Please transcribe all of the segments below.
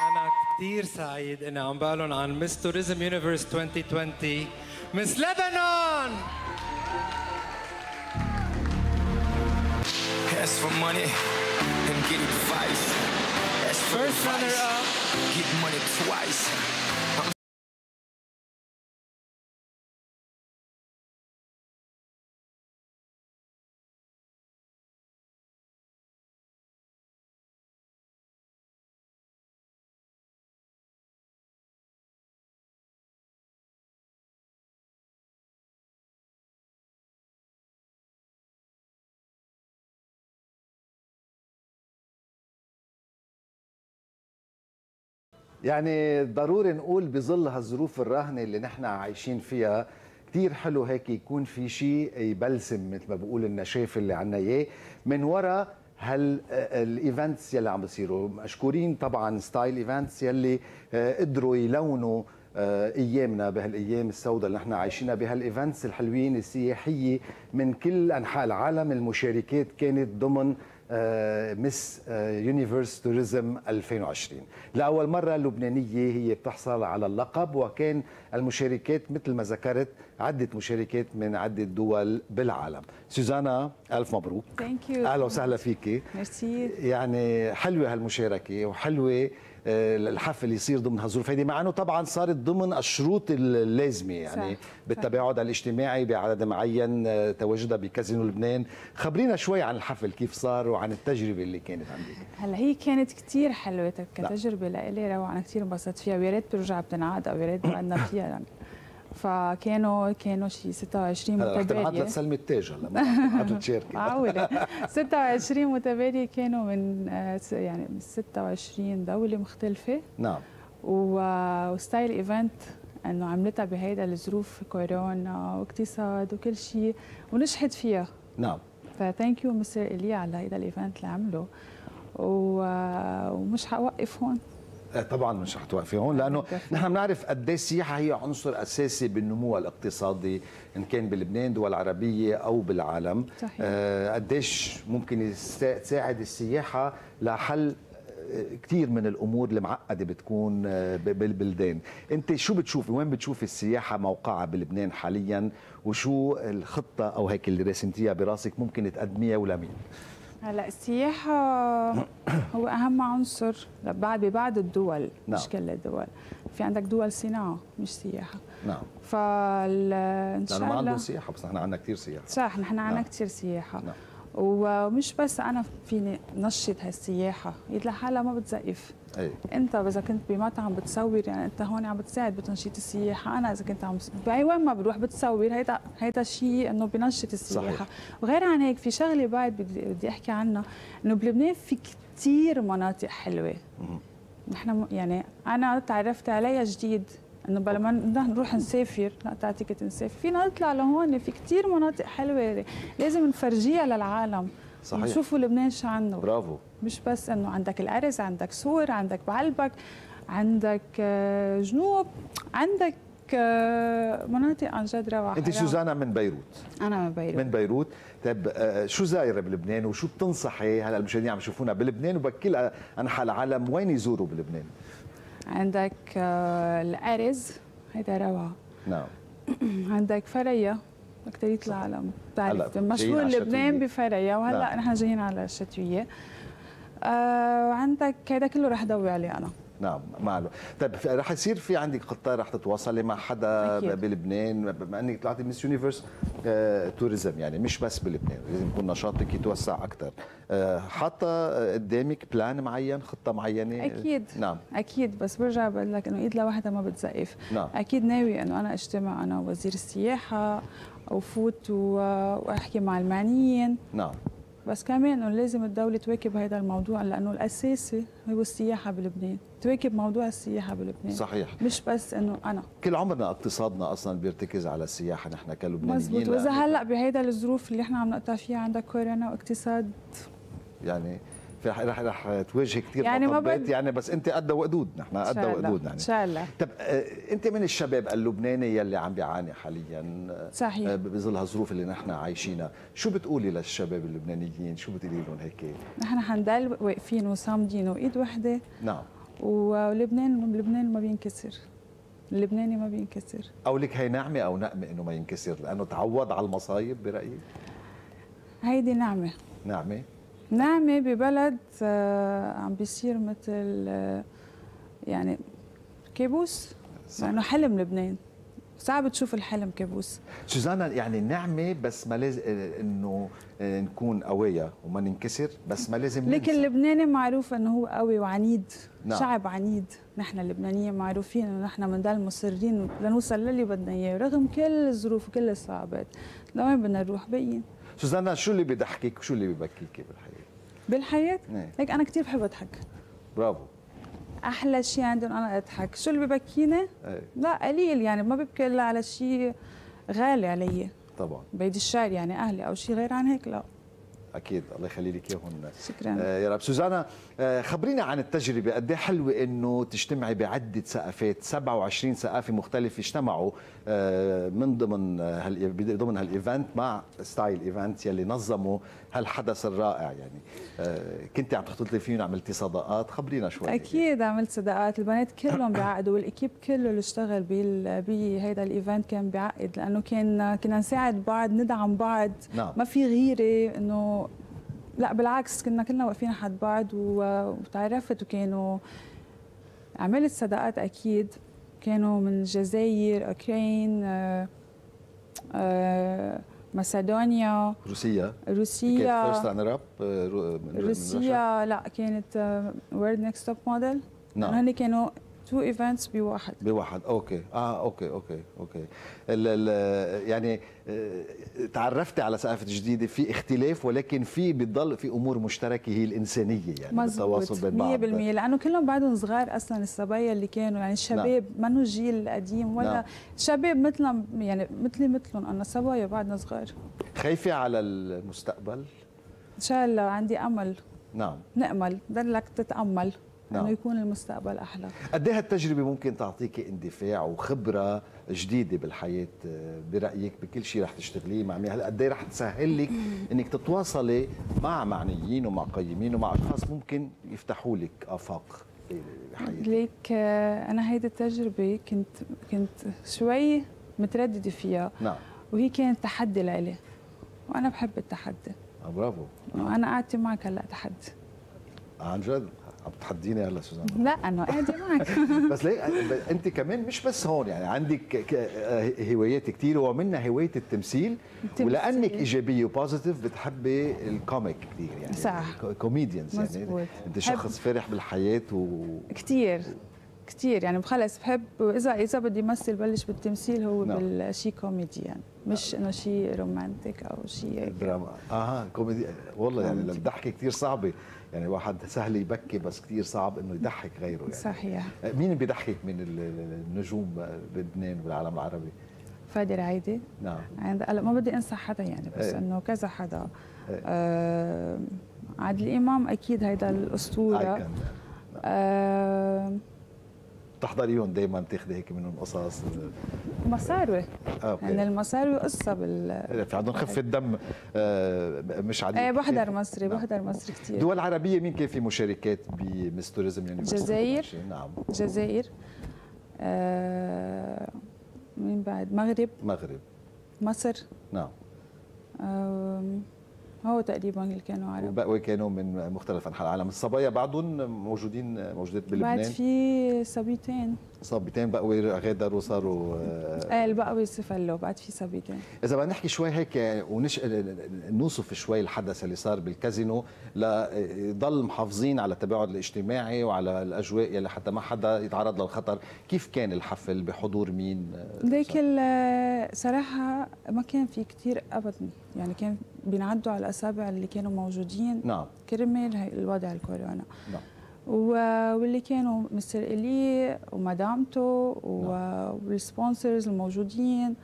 أنا كثير سعيد إني عم بقلن عن مس توريزم يونيفرس 2020 مس لبنان Ask for money and get advice. Ask for First runner advice. up. Get money twice. يعني ضروري نقول بظل هالظروف الراهنه اللي نحن عايشين فيها كثير حلو هيك يكون في شيء يبلسم مثل ما بقول النشاف اللي عنا إياه. من وراء هال events يلي عم بيصيروا مشكورين طبعا Style Events يلي آه، قدروا يلونوا آه، أيامنا بهالأيام السوداء اللي نحن عايشينها بهال events الحلوين السياحية من كل أنحاء العالم. المشاركات كانت ضمن Miss Universe Tourism 2020 لأول مرة لبنانية هي بتحصل على اللقب وكان المشاركات مثل ما ذكرت عدة مشاركات من عدة دول بالعالم. سوزانا ألف مبروك. أهلا وسهلا فيكي. ميرسي يعني حلوة هالمشاركة وحلوة الحفل يصير ضمن هالظروف هذه مع إنه طبعا صارت ضمن الشروط اللازمة يعني صح، بالتباعد الاجتماعي بعدد معين آه، تواجدها بكازينو لبنان. خبرينا شوي عن الحفل كيف صار وعن التجربة اللي كانت عندك؟ هلا هي كانت كتير حلوة كتجربة لإلي روعة أنا كتير انبسطت فيها ويا ريت برجع بتنعاد أو يا ريت بعدنا فيها يعني فكانوا كانوا شي 26 هلا رح تبعت متبادلة. لتسلمي التاج هلا ما تشاركي. معقولة. 26 متبادل كانوا من آه، يعني من 26 دولة مختلفة. نعم. وستايل إيفنت إنه عملتها بهيدا الظروف كورونا واقتصاد وكل شيء ونجحت فيها. نعم. ف thank you mister ايليا على هيدا ال event اللي عمله. و- ومش حوقف هون. طبعا مش رح توقفي هون لأنه. نحن بنعرف قد إيه السياحه هي عنصر أساسي بالنمو الاقتصادي إن كان بلبنان دول عربية أو بالعالم. آه، قديش ممكن تساعد السياحة لحل كثير من الأمور المعقدة بتكون آه، بالبلدان. أنت شو بتشوفي؟ وين بتشوفي السياحة موقعها بلبنان حاليا؟ وشو الخطة أو هيك اللي راسمتيها براسك ممكن تقدميها ولمين هلأ السياحة هو أهم عنصر بعد ببعض الدول نعم. مش كل الدول في عندك دول صناعة مش سياحة نعم فال إن شاء لأنه ما عندهم الله سياحة بس نحن عندنا كثير سياحة صح نحن عنا نعم. كثير سياحة نعم. ومش بس أنا فيني نشط هالسياحة هي لحالها ما بتزقف أي. أنت إذا كنت بمطعم بتصور يعني أنت هون عم بتساعد بتنشيط السياحة. أنا إذا كنت عم بأي وين ما بروح بتصور هيدا هيدا شيء إنه بنشط السياحة. صحيح. وغير عن هيك في شغلة بعد بدي, بدي أحكي عنها. إنه بلبنان في كثير مناطق حلوة. نحن يعني أنا تعرفت عليها جديد. إنه بلا ما نروح نسافر. لا تعطيك نسافر. فينا نطلع لهون في كثير مناطق حلوة. لازم نفرجيها للعالم. صحيح. نشوفوا لبنان شو عنده برافو. مش بس إنه عندك الارز عندك سور عندك بعلبك عندك آه، جنوب عندك آه، مناطق عن جد روعة. أنت. سوزانا من بيروت؟ أنا من بيروت. من بيروت. طيب آه، شو زايرة بلبنان وشو بتنصحي؟ هلا المشاهدين عم يشوفونا بلبنان وبكل أنحاء العالم وين يزوروا بلبنان؟ عندك الارز هيدا روعة. نعم. عندك فاريا اكثرية العالم هلا بتعرف مشهور على لبنان. بفاريا وهلأ نعم. نحن جايين على الشتويه آه وعندك هيدا كله رح ضوي عليه أنا نعم معلوم طيب رح يصير في عندك خطة رح تتواصلي مع حدا أكيد. بلبنان؟ بما إنك طلعتي Miss Universe آه، Tourism يعني مش بس بلبنان لازم يكون نشاطك يتوسع أكثر آه، حاطة قدامك plan معين خطة معينة؟ أكيد. نعم. أكيد بس برجع بقول لك إنه إيد لوحدها ما بتزقف. نعم. أكيد ناوي إنه أنا أجتمع أنا وزير السياحة وفوت وأحكي مع المعنيين. نعم. بس كمان لازم الدولة تواكب هذا الموضوع لأنه الأساسي هو السياحة بلبنان. تواكب موضوع السياحة بلبنان. صحيح. مش بس إنه أنا. كل عمرنا اقتصادنا أصلا بيرتكز على السياحة نحن كلبنانيين. مزبوط. لأنه- هلأ بهيدا الظروف اللي إحنا عم نقطع فيها عندك كورونا واقتصاد. يعني رح رح, تواجهي كثير يعني ما مطبات بد- يعني بس انت قد وقدود نحن قد. وقدود يعني إن شاء الله. طب آه، انت من الشباب اللبناني يلي عم بيعاني حاليا آه، صحيح. آه، بظل هالظروف اللي نحن عايشينها شو بتقولي للشباب اللبنانيين؟ شو بتقولي لهم هيك؟ نحن حنضل واقفين وصامدين وإيد وحدة. نعم. ولبنان لبنان ما بينكسر. اللبناني ما بينكسر. أو لك هي نعمة أو نقمة إنه ما ينكسر لأنه تعود على المصايب برأيك؟ هيدي نعمة. نعمة؟ نعمة ببلد آه، عم بيصير مثل آه، يعني كابوس. لأنه حلم لبنان. صعب تشوف الحلم كابوس. سوزانا يعني نعمة بس ما لازم آه، آه، نكون قوية وما ننكسر بس ما لازم لكن ننسى. اللبناني معروف إنه هو قوي وعنيد. نعم. شعب عنيد. نحن اللبنانيين معروفين إنه نحن بنضل مصرين لنوصل للي بدنا إياه رغم كل الظروف وكل الصعوبات. لوين بدنا نروح؟ باين سوزانا شو اللي بيضحكك وشو اللي ببكيك بالحياة؟ بالحياة نعم. هيك أنا كثير بحب أضحك. برافو. أحلى شيء عندهم أنا أضحك. شو اللي ببكيني إيه. لا قليل يعني ما ببكي إلا على شيء غالي علي. طبعا. بعيد الشعر يعني أهلي أو شيء غير عن هيك لا. أكيد. الله يخلي لك اياهم شكرا. آه، يا رب. سوزانا آه، خبرينا عن التجربة. قد إيه حلوة إنه تجتمعي بعدة ثقافات؟ 27 ثقافة مختلفة اجتمعوا آه، من ضمن هال ضمن هال event مع Style Event يلي نظموا هالحدث الرائع يعني. آه، كنت عم تختلطي فيهم عملتي صداقات. خبرينا شوي أكيد عملت صداقات. البنات كلهم بيعقدوا وال équipe كله اللي اشتغل بهيدا ال event كان بيعقد لأنه كان كنا نساعد بعض ندعم بعض. نعم. ما في غيرة إنه لا بالعكس كنا كلنا واقفين حد بعض وتعرفت وكانوا عملت صداقات أكيد. كانوا من الجزائر اوكران آه، آه، ماسيدونيا روسيا روسيا first runner up روسيا. لا كانت World Next Top Model نعم. هن كانوا two events بواحد. بواحد. okay. آه okay okay okay. ال ال يعني آه، تعرفتي على ثقافة جديدة. في اختلاف ولكن في بتضل في أمور مشتركة هي الإنسانية يعني مزبوط. بالتواصل بين 100% بعض لأنه كلهم بعدهم صغار أصلا الصبايا اللي كانوا. يعني الشباب نعم. منو جيل قديم ولا نعم. نعم. شباب مثلنا يعني مثلي مثلهم. أنا صبايا بعدنا صغار. خايفة على المستقبل؟ إن شاء الله عندي أمل. نعم. نأمل. ضلك تتأمل. نعم. إنه يكون المستقبل أحلى. قد إيه هالتجربة ممكن تعطيك اندفاع وخبرة جديدة بالحياة؟ آه، برأيك بكل شيء رح تشتغليه مع مين؟ هلا قد إيه رح تسهل لك إنك تتواصلي مع معنيين ومع قيمين ومع أشخاص ممكن يفتحوا لك آفاق بحياتك ليك آه، أنا هيدي التجربة كنت كنت شوي مترددة فيها. نعم. وهي كانت تحدي لإلي. وأنا بحب التحدي. آه، برافو. وأنا قعدت معك هلأ تحدي. عن جد. عم تحديني هلا سوزان؟ لا انه قاعدة معك. بس ليه؟ أنت كمان مش بس هون يعني عندك آه، هوايات كثير ومنها هواية التمثيل. التمثيل. ولأنك إيجابية و positive بتحبي ال comic كثير يعني صح. comedians يعني. أنت شخص فرح بالحياة و كثير كثير يعني خلص بحب واذا إذا بدي مثل بلش بالتمثيل هو نعم. بالشيء كوميدي يعني مش إنه شيء romantic أو شيء دراما أها كوميدي. والله يعني. الضحكة كثير صعبة. يعني واحد سهل يبكي بس كثير صعب إنه يضحك غيره يعني. صحيح. مين بيضحك من ال- ال- النجوم بلبنان والعالم العربي؟ فادي العايدي نعم. عند هلا ما بدي أنسى حدا يعني بس إيه. إنه كذا حدا. إيه. آه عادل إمام أكيد هيدا الأسطورة. آه تحضريهم دائما تاخذي هيك منهم قصص؟ مصاروي آه، أوكي. يعني المصاروي قصه بال في عندهم خفة دم آه، مش عاديه إيه بحضر مصري نعم. بحضر مصري كثير دول عربية مين كان في مشاركات ب Miss Tourism Universe الجزائر. نعم. الجزائر آه مين بعد؟ مغرب. المغرب مصر. نعم. هو تقريبا اللي كانوا عرب وبقوا كانوا من مختلف أنحاء العالم. الصبايا بعضهم موجودين موجودات بعد بلبنان. في صبيتين. صبيتين بقوا غادروا وصاروا إيه البقوي سفلوا بعد في صبيتين. إذا بدنا نحكي شوي هيك ونش... نوصف شوي الحدث اللي صار بالكازينو لضل محافظين على التباعد الاجتماعي وعلى الأجواء يلي حتى ما حدا يتعرض للخطر. كيف كان الحفل؟ بحضور مين؟ ليك صراحة ما كان في كتير أبدا يعني كان بينعدوا على الأصابع اللي كانوا موجودين. نعم. كرمال الوضع الكورونا. نعم. واللي كانوا مستر إلي ومدامته و- وال sponsors الموجودين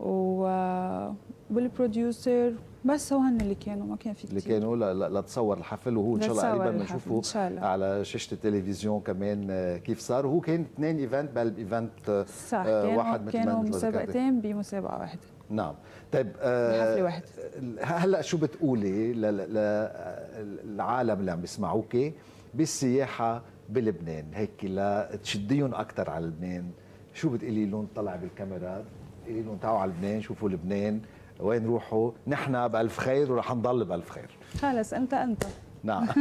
و- وال producer بس هو هن اللي كانوا ما كان في اللي كتير. كانوا ل- ل- لتصور الحفل وهو ان شاء الله قريبا بنشوفه. على شاشة التلفزيون كمان آه، كيف صار. وهو كان اثنين event بال event آه، صح آه، كانوا واحد مثل كانوا. مسابقتين بمسابقة واحدة. نعم. طيب آه،. هلأ شو بتقولي للعالم اللي عم بيسمعوكي؟ بالسياحة بلبنان. هيك لتشديهم أكثر على لبنان. شو بتقولي لهم؟ طلع بالكاميرا. قولي لهم تعالوا على لبنان شوفوا لبنان. وين روحوا نحن بألف خير ورح نضل بألف خير. خلص أنت أنت. نعم.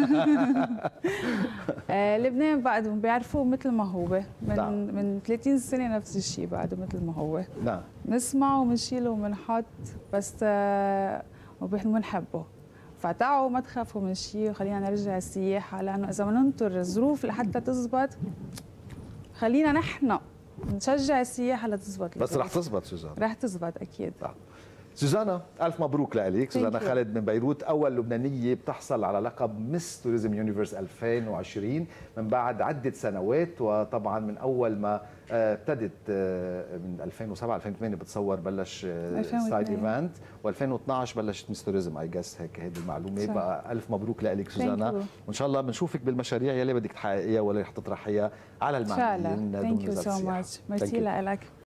آه لبنان بعدهم بيعرفوه مثل ما هو. من نعم. من 30 سنة نفس الشيء بعده مثل ما هو. نعم. نسمع وبنشيل وبنحط بس آه وبنحبه. فتعوا ما تخافوا من شيء وخلينا نرجع السياحة لأنه إذا بدنا ننطر الظروف لحتى تزبط خلينا نحن نشجع السياحة لتزبط. بس رح تزبط سوزان. رح تزبط أكيد. سوزانا ألف مبروك لك سوزانا. خالد من بيروت أول لبنانية بتحصل على لقب مس توريزم يونيفرس 2020 من بعد عدة سنوات وطبعا من أول ما آه، ابتدت آه، من 2007 2008 بتصور بلش 2002. Style Event و2012 بلشت Miss Tourism I guess هيك هيدي المعلومة صح. بقى ألف مبروك لك سوزانا. وإن شاء الله بنشوفك بالمشاريع يلي بدك تحققيها ولا رح تطرحيها على إن شاء الله المعنيين thank you so. much merci. لك